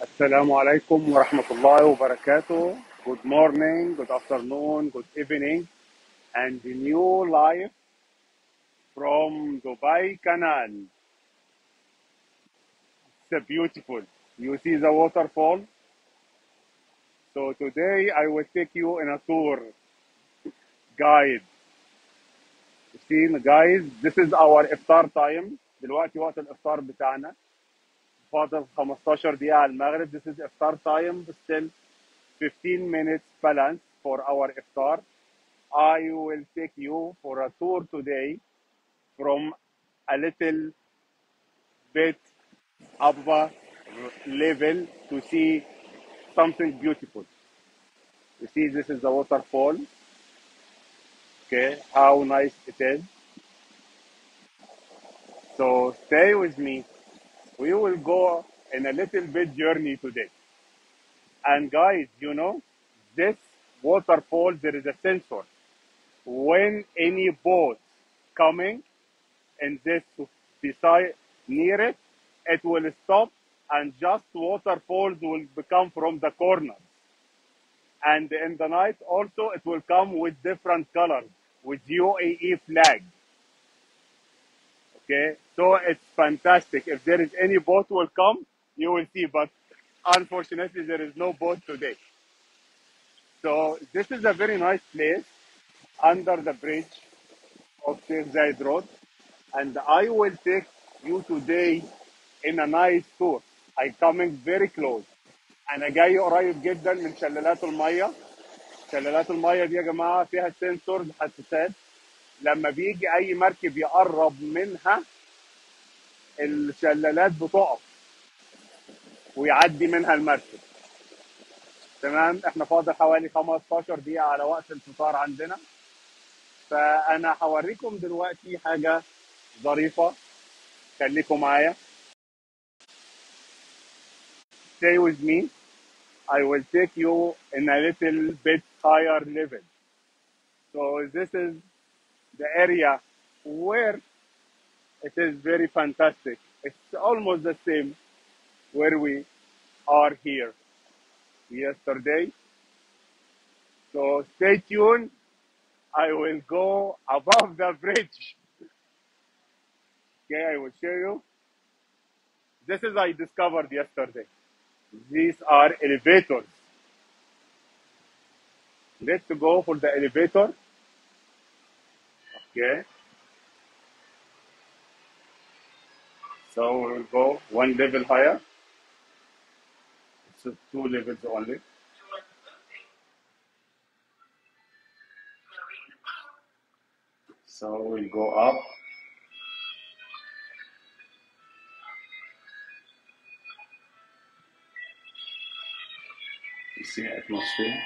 Assalamu alaikum wa rahmatullahi wa barakatuh. Good morning, good afternoon, good evening, and new live from Dubai Canal. It's beautiful. You see the waterfall. So today I will take you in a tour guide. You see, guys, this is our iftar time. دلوقتي وقت الافطار بتاعنا. فاضل 15 دقيقة على المغرب. This is iftar time. Still 15 minutes balance for our iftar. I will take you for a tour today from a little bit upper level to see something beautiful. You see, this is the waterfall. Okay, how nice it is. So stay with me. We will go in a little bit journey today. And guys, you know, this waterfall, there is a sensor. When any boat coming and this beside near it, it will stop and just waterfalls will become from the corner. And in the night also it will come with different colors with UAE flag. Okay, so it's fantastic. If there is any boat will come, you will see. But unfortunately, there is no boat today. So this is a very nice place under the bridge of Sheikh Zayed Road, and I will take you today in a nice tour. I coming very close. أنا جاي قريب جدا من شلالات المية. شلالات المية دي يا جماعة فيها سنسورز حساسات. لما بيجي أي مركب يقرب منها الشلالات بتقف ويعدي منها المركب. تمام إحنا فاضل حوالي 15 دقيقة على وقت الفطار عندنا. فأنا هوريكم دلوقتي حاجة ظريفة. خليكم معايا. Stay with me. I will take you in a little bit higher level. So this is the area where it is very fantastic. It's almost the same where we are here yesterday. So stay tuned. I will go above the bridge. Okay, I will show you. This is I discovered yesterday. These are elevators. Let's go for the elevator. Okay. So we'll go one level higher. It's two levels only. So we'll go up. You see atmosphere.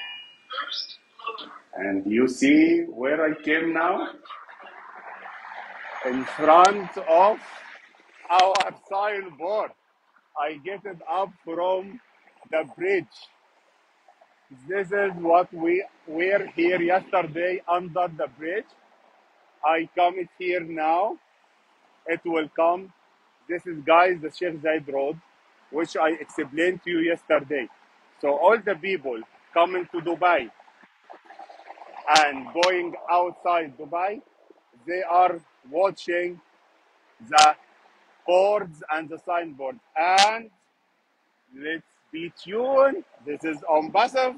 And you see where I came now? In front of our signboard. I get it up from the bridge. This is what we were here yesterday under the bridge. I come it here now. It will come. This is guys the Sheikh Zayed Road, which I explained to you yesterday. So all the people coming to Dubai and going outside Dubai, they are watching the boards and the signboard. And let's be tuned. This is ONPASSIVE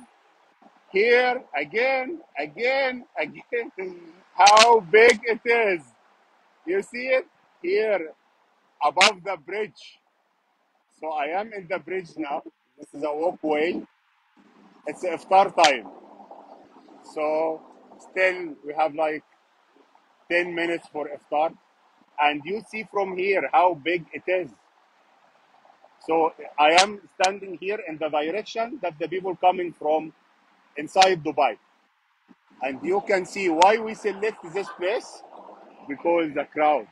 here again, again, again. How big it is. You see it here above the bridge. So I am in the bridge now. This is a walkway. It's iftar time. So still we have like 10 minutes for iftar. And you see from here how big it is. So I am standing here in the direction that the people coming from inside Dubai. And you can see why we select this place because the crowd.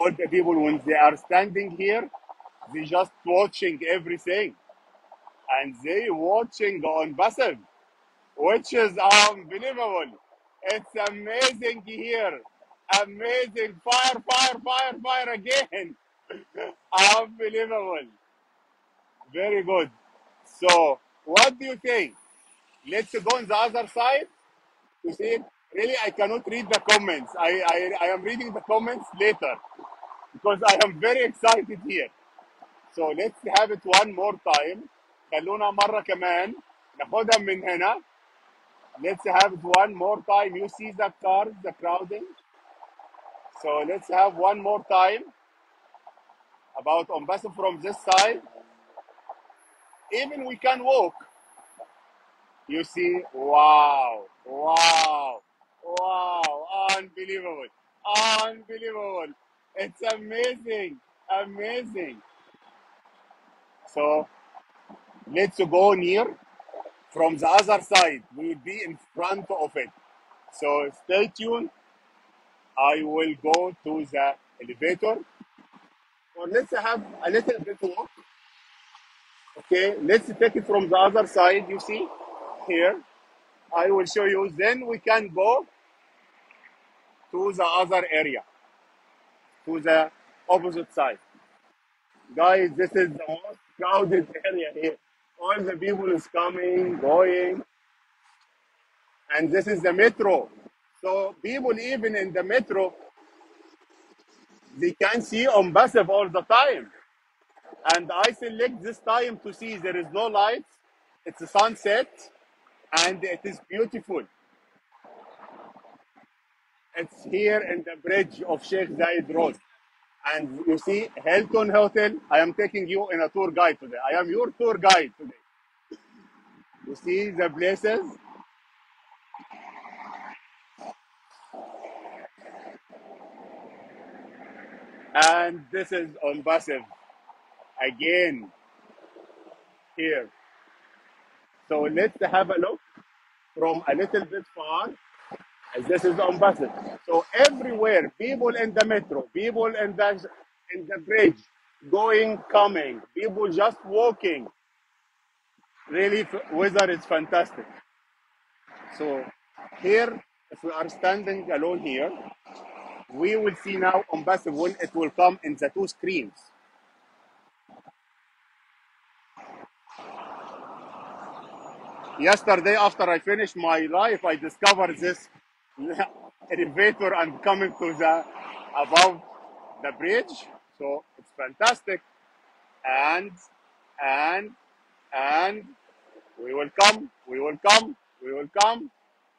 All the people when they are standing here, they just watching everything. And they watching ONPASSIVE, which is unbelievable. It's amazing here. Amazing. Fire, fire, fire, fire again. Unbelievable. Very good. So, what do you think? Let's go on the other side to see. Really, I cannot read the comments. I, I, I am reading the comments later because I am very excited here. So let's have it one more time. خلونا مرة كمان ناخدها من هنا. Let's have it one more time. You see the cars, the crowding. So let's have one more time about ONPASSIVE from this side. Even we can walk. You see, wow, wow, wow, unbelievable, unbelievable. It's amazing, amazing. So let's go near from the other side. We will be in front of it. So stay tuned. I will go to the elevator. Or let's have a little bit walk. Okay, let's take it from the other side. You see here. I will show you. Then we can go to the other area, to the opposite side. Guys, this is the most crowded area here. All the people is coming, going, and this is the metro. So people even in the metro, they can see ONPASSIVE all the time. And I select this time to see there is no light. It's a sunset, and it is beautiful. It's here in the bridge of Sheikh Zayed Road. And you see Hilton Hotel. I am taking you in a tour guide today. I am your tour guide today. You see the places. And this is ONPASSIVE again here. So let's have a look from a little bit far. As this is ONPASSIVE. So everywhere, people in the metro, people in the in the bridge, going, coming, people just walking. Really, weather is fantastic. So here, if we are standing alone here, we will see now ONPASSIVE when it will come in the two screens. Yesterday, after I finished my life, I discovered this elevator and coming to the above the bridge. So it's fantastic. And and and we will come, we will come, we will come,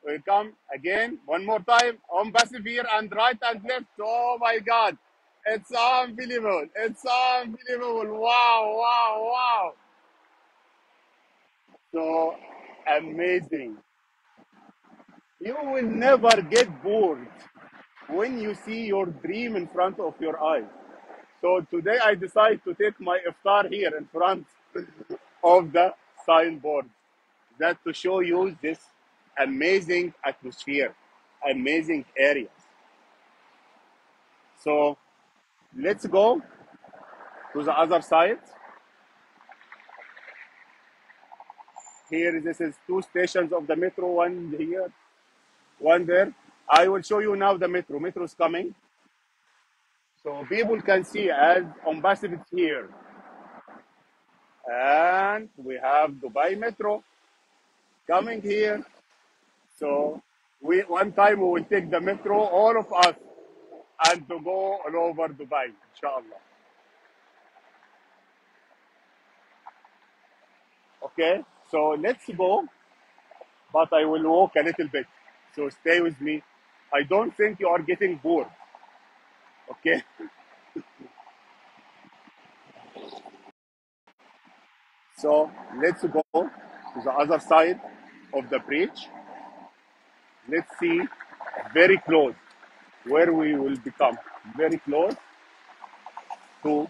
we will come again one more time on Basivir and right and left. Oh my god. It's unbelievable. It's unbelievable. Wow, wow, wow. So amazing. You will never get bored when you see your dream in front of your eyes. So today I decide to take my iftar here in front of the signboard. That to show you this amazing atmosphere, amazing areas. So let's go to the other side. Here, this is two stations of the metro, one here, one there. I will show you now the metro. Metro is coming. So people can see as is here. And we have Dubai Metro coming here. So we one time we will take the metro, all of us, and to go all over Dubai, inshallah. Okay? So let's go, but I will walk a little bit. So stay with me. I don't think you are getting bored. Okay? So let's go to the other side of the bridge. Let's see very close where we will become. Very close to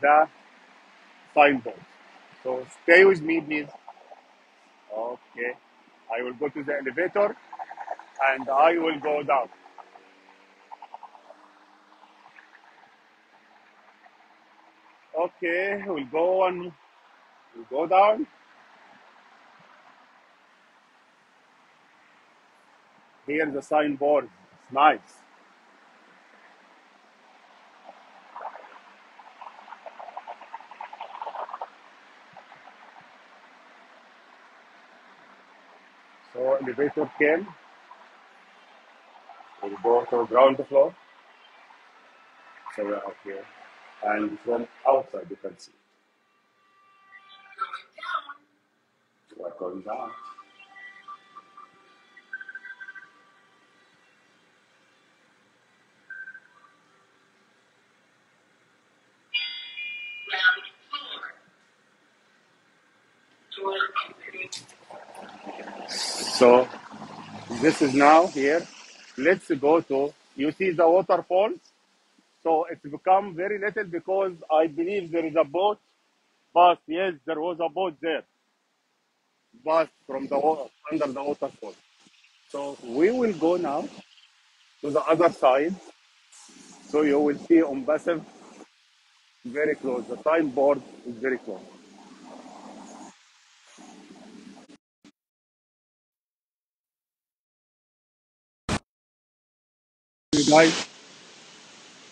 the signboard. So stay with me, please. Okay. I will go to the elevator and I will go down. Okay, we'll go on. We'll go down. Here the signboard. It's nice. So elevator came. We go to ground floor. So we're up here. And from outside you can see. We're going down. This is now here. Let's go to you see the waterfalls. So it's become very little because I believe there is a boat. But yes, there was a boat there, but from the water under the waterfall. So we will go now to the other side. So you will see ONPASSIVE very close. The time board is very close. Guys,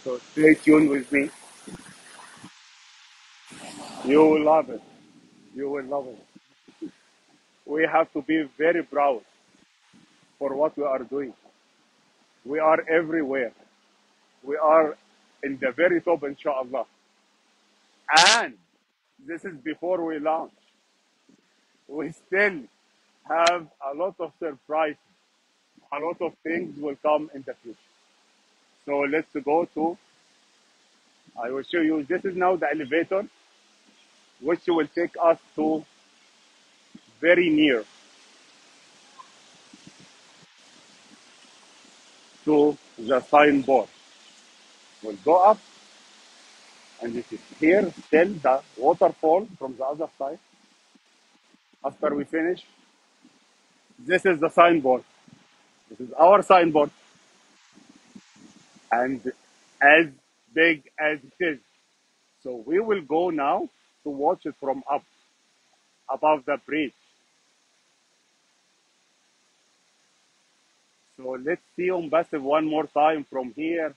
so stay tuned with me. You will love it. You will love it. We have to be very proud for what we are doing. We are everywhere. We are in the very top, inshallah. And this is before we launch. We still have a lot of surprises. A lot of things will come in the future. So let's go to, I will show you, this is now the elevator, which will take us to very near to the signboard. We'll go up and this is here, still the waterfall from the other side. After we finish, this is the signboard. This is our signboard. And as big as it is. So we will go now to watch it from up, above the bridge. So let's see ONPASSIVE one more time from here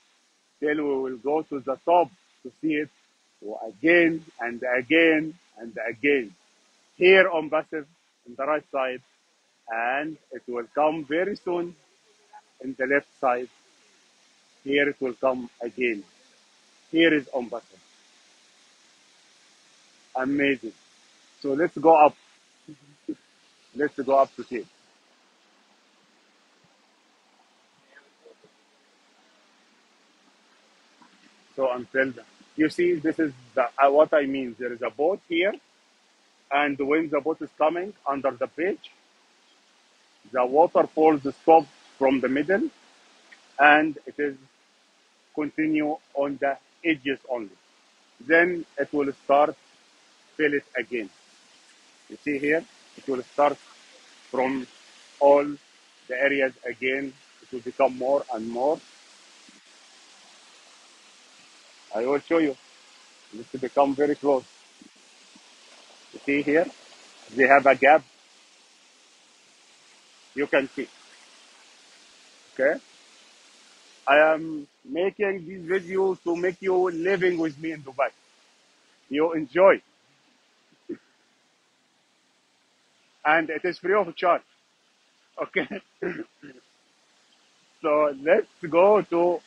till we will go to the top to see it again and again and again. Here ONPASSIVE on the right side and it will come very soon in the left side. Here it will come again. Here is ONPASSIVE. Amazing. So let's go up. Let's go up to see it. So until the, you see, this is the, uh, what I mean. There is a boat here, and when the boat is coming under the bridge, the waterfalls stop from the middle, and it is continue on the edges only. Then it will start fill it again. You see here, it will start from all the areas again. It will become more and more. I will show you. This will become very close. You see here, they have a gap. You can see. Okay. I am making these videos to make you living with me in Dubai. You enjoy, and it is free of charge. Okay. So let's go to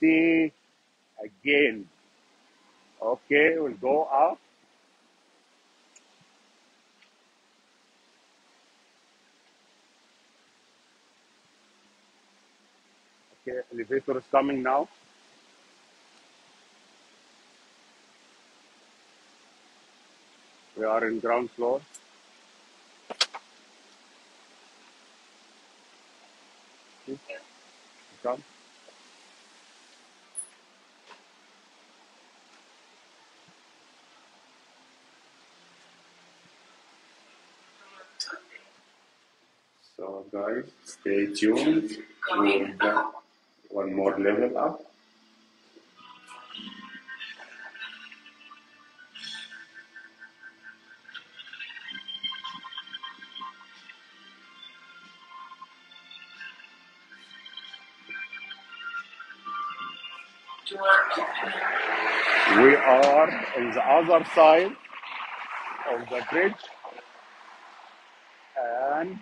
see again. Okay, we'll go up. Okay, elevator is coming now. We are in ground floor. See? Come. So guys, stay tuned. One more level up. We are on the other side of the bridge and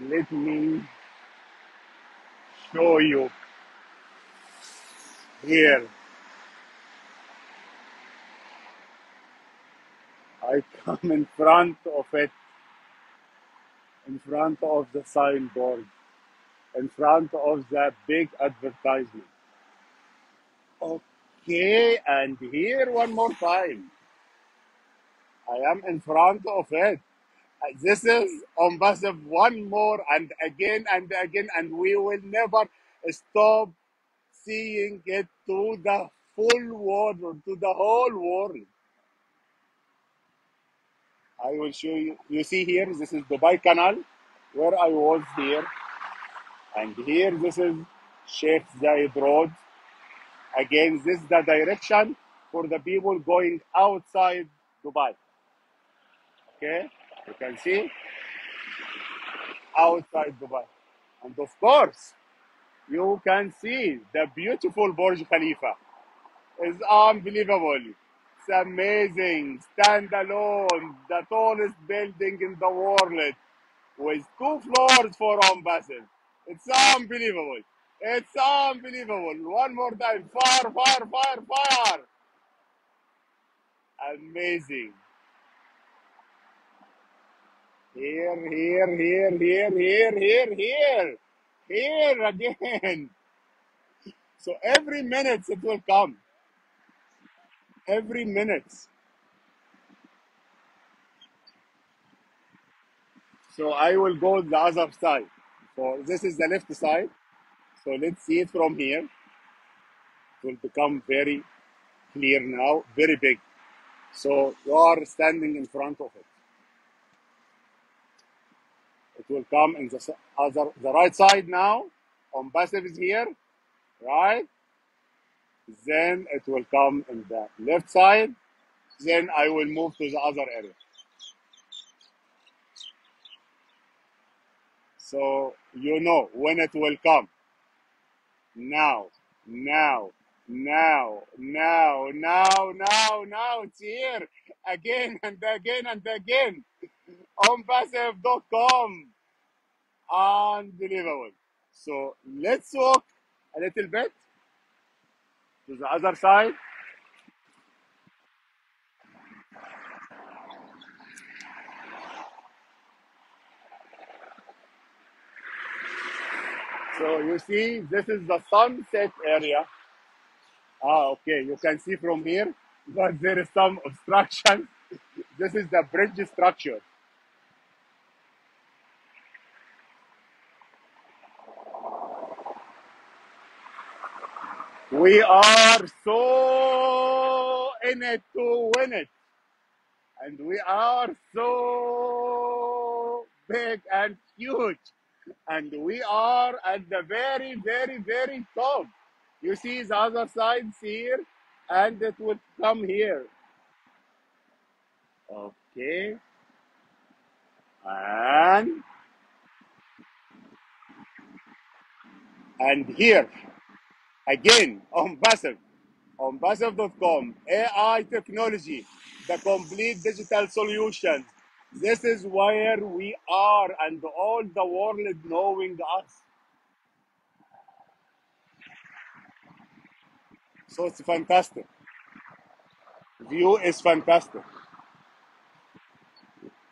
Let me show you here. I come in front of it, in front of the signboard, in front of the big advertisement. Okay, and here one more time. I am in front of it. This is ONPASSIVE one more and again and again, and we will never stop seeing it to the full world, to the whole world. I will show you. You see here, this is Dubai Canal, where I was here, and here this is Sheikh Zayed Road. Again, this is the direction for the people going outside Dubai. Okay, you can see outside Dubai, and of course, you can see the beautiful Burj Khalifa. It's unbelievable. It's amazing. Standalone, the tallest building in the world with two floors for Basel. It's unbelievable. It's unbelievable. One more time. Fire, fire, fire, fire. Amazing. Here, here, here, here, here, here, here. Here again. So every minute it will come. Every minute. So I will go the other side. So this is the left side. So let's see it from here. It will become very clear now, very big. So you are standing in front of it. It will come in the other, uh, the right side now. On passive is here, right? Then it will come in the left side. Then I will move to the other area. So you know when it will come. Now, now, now, now, now, now, now. It's here again and again and again on passive.com. Unbelievable. So let's walk a little bit to the other side. So you see, this is the sunset area. Ah, okay, you can see from here, but there is some obstruction. This is the bridge structure. We are so in it to win it, and we are so big and huge, and we are at the very, very, very top. You see the other sides here, and it would come here. Okay, and and here again ONPASSIVE. on Basel.com, AI technology, the complete digital solution. This is where we are, and all the world is knowing us. So it's fantastic. View is fantastic.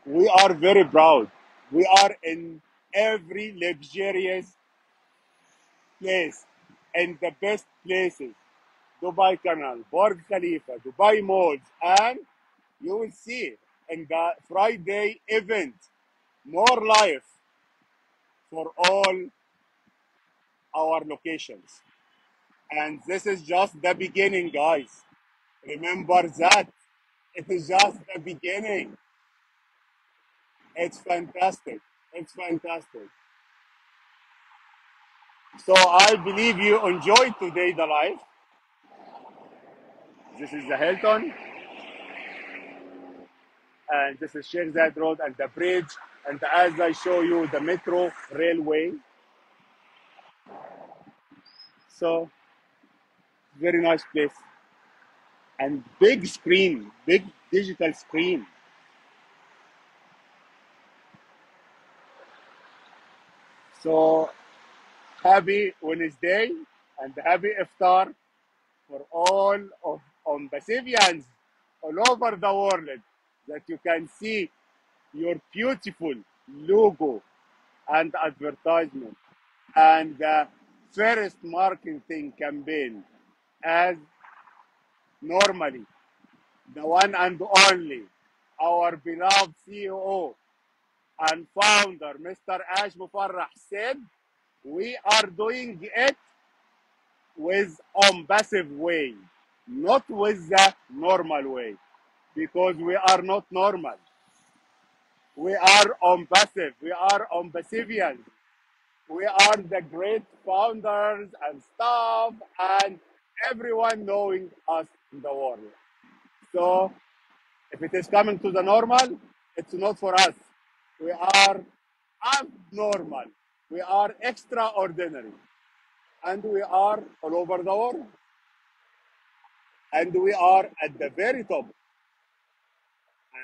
We are very proud. We are in every luxurious place, in the best places. Dubai Canal, Burj Khalifa, Dubai Malls, and you will see in the Friday event more life for all our locations. And this is just the beginning, guys. Remember that. It is just the beginning. It's fantastic. It's fantastic. So I believe you enjoyed today the live. This is the Hilton, and this is Sheikh Zayed Road and the bridge. And as I show you, the metro railway. So very nice place and big screen, big digital screen. So happy Wednesday and happy iftar for all of ONPASSIVIANS all over the world that you can see your beautiful logo and advertisement and the first marketing campaign as normally the one and only our beloved CEO and founder Mr. Ash Mufareh said we are doing it with passive way not with the normal way because we are not normal we are on passive we are on we are the great founders and staff and everyone knowing us in the world. So if it is coming to the normal, it's not for us. We are abnormal. We are extraordinary. And we are all over the world. And we are at the very top.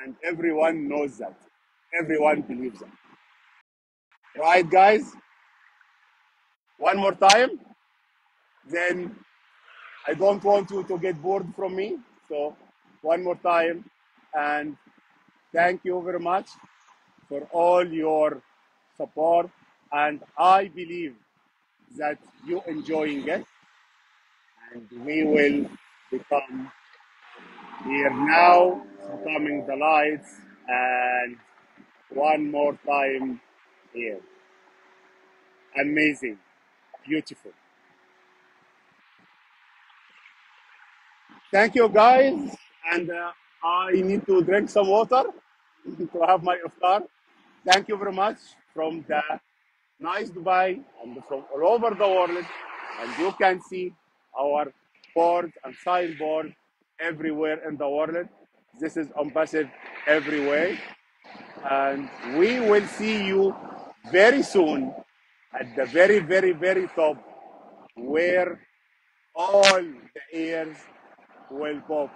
And everyone knows that. Everyone believes that. Right, guys? One more time. Then I don't want you to get bored from me. So one more time. And thank you very much for all your support. And I believe that you enjoying it. And we will become here now, coming the lights and one more time here. Amazing, beautiful. Thank you guys. And uh, I need to drink some water to have my iftar. Thank you very much from the nice Dubai and from all over the world. And you can see our board and signboard everywhere in the world. This is ONPASSIVE everywhere. And we will see you very soon at the very, very, very top where all the ears will pop.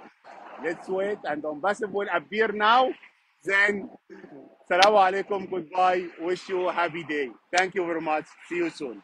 Let's wait and ONPASSIVE will appear now. Then, Salaam alaikum, goodbye. Wish you a happy day. Thank you very much. See you soon.